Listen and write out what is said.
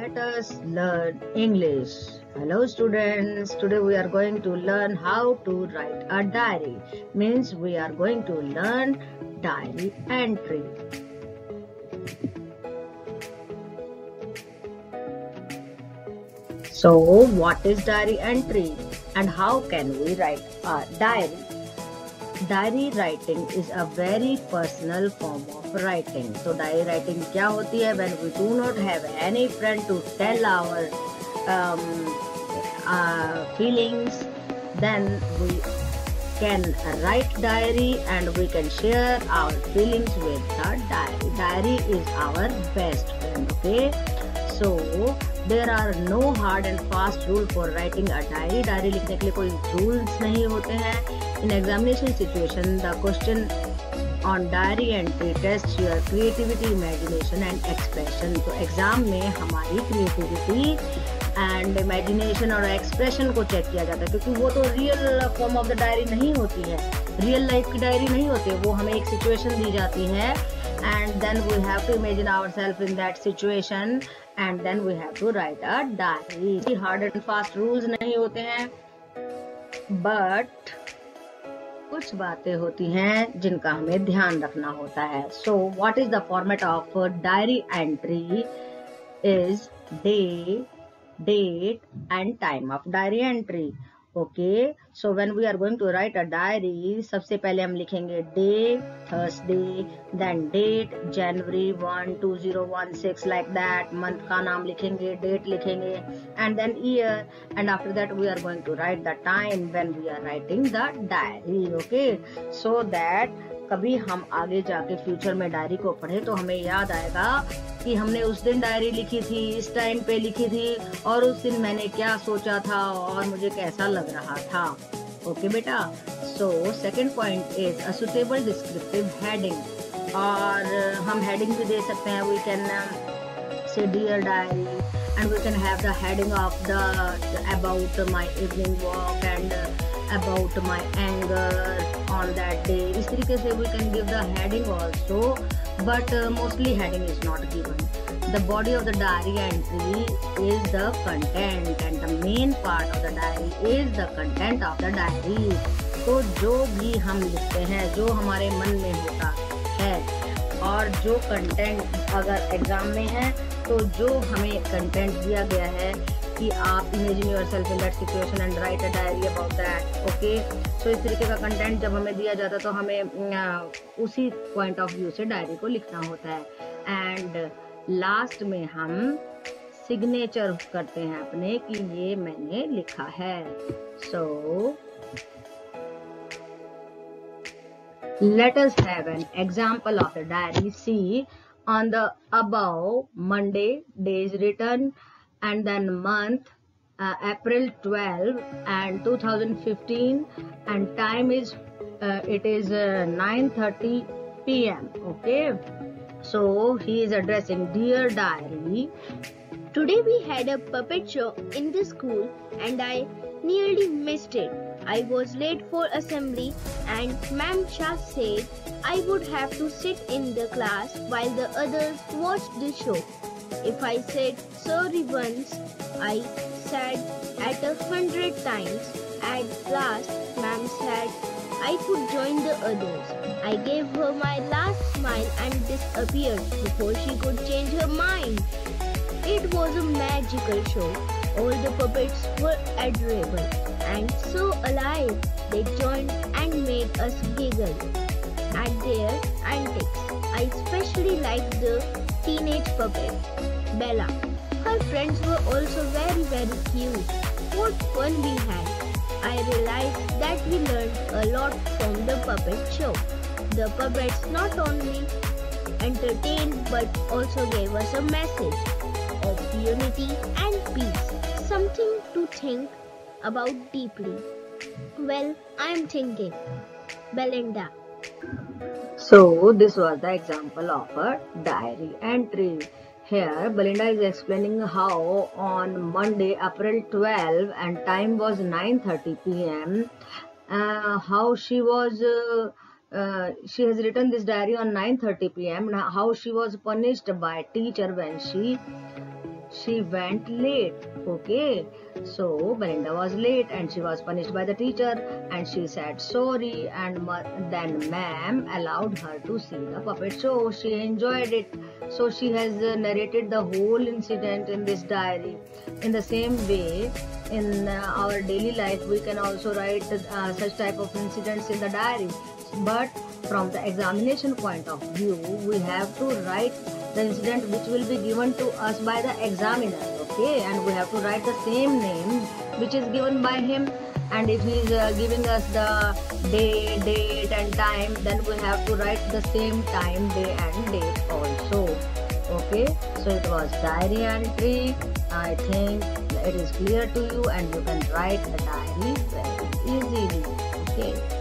let us learn English. Hello students, today we are going to learn how to write a diary. Means we are going to learn diary entry. So what is diary entry and how can we write a diary? Diary writing is a very personal form of writing तो diary writing क्या होती है? When we do not have any friend to tell our feelings then we can write diary and we can share our feelings with the diary diary is our best friend okay? So there are no hard and fast rule for writing a diary diary लिखने के लिए कोई rules नहीं होते हैं। In examination situation the question on diary entry test your creativity imagination and expression तो exam में हमारी क्रिएटिविटी एंड इमेजिनेशन और एक्सप्रेशन को चेक किया जाता है, क्योंकि वो तो real form of the diary नहीं होती है। रियल लाइफ की डायरी नहीं होती है वो हमें एक सिचुएशन दी जाती है। And then we have to imagine our self in that situation and then we have to write a diary hard and fast rules नहीं होते हैं। बट कुछ बातें होती हैं जिनका हमें ध्यान रखना होता है। So what is the format of diary entry is day date and time of diary entry okay so when we are going to write a diary सबसे पहले हम लिखेंगे day Thursday then date January one two zero one six like that month का नाम लिखेंगे date लिखेंगे and then year and after that we are going to write the time when we are writing the diary okay so that कभी हम आगे जाके future में diary को पढ़े तो हमें याद आएगा कि हमने उस दिन डायरी लिखी थी, इस टाइम पे लिखी थी और उस दिन मैंने क्या सोचा था और मुझे कैसा लग रहा था। ओके बेटा? So second point is a suitable descriptive heading और हम हेडिंग भी दे सकते हैं। We can say dear diary and we can have the heading of the about my evening walk and about my anger on that day इस तरीके से we can give the heading also but uh, mostly heading is not given the body of the diary entry is the content and the main part of the diary is the content of the diary तो जो भी हम लिखते हैं जो हमारे मन में होता है और जो कंटेंट अगर एग्ज़ाम में है तो जो हमें कंटेंट दिया गया है कि आप imagine your self in that situation and write a diary about that okay so इस तरीके का कंटेंट जब हमें दिया जाता है तो हमें उसी पॉइंट ऑफ़ व्यू से डायरी को लिखना होता है। एंड लास्ट में हम सिग्नेचर करते हैं अपने कि ये मैंने लिखा है। सो let us have an example of the diary. See, on the above, monday, days written, and then month uh, April 12 and 2015 and time is uh, it is 9:30 uh, p.m. okay so he is addressing dear diary today we had a puppet show in the school and I nearly missed it I was late for assembly and Ma'am Shah said I would have to sit in the class while the others watched the show if I said sorry once, I said at a hundred times. At last, ma'am said I could join the others. I gave her my last smile and disappeared before she could change her mind. It was a magical show. All the puppets were adorable and so alive. They joined and made us giggle at their antics. I especially liked the teenage puppet, Bella. Her friends were also very very cute. What fun we had. I realized that we learned a lot from the puppet show. The puppets not only entertained but also gave us a message of unity and peace. Something to think about deeply. Well, I am thinking. Belinda. So this was the example of a diary entry. Here Belinda is explaining how on Monday April 12 and time was 9:30 p.m. Uh, how she was uh, uh, she has written this diary on 9:30 p.m. how she was punished by teacher when she she went late. Okay, so Belinda was late and she was punished by the teacher and she said sorry and then ma'am allowed her to see the puppet show. She enjoyed it. So she has uh, narrated the whole incident in this diary. In the same way, in uh, our daily life, we can also write uh, such type of incidents in the diary. But from the examination point of view, we have to write the incident which will be given to us by the examiner okay and we have to write the same name which is given by him. And if he is uh, giving us the day date and time then we have to write the same time day and date also. Okay? So it was diary entry. I think it is clear to you and you can write the diary very easily. Okay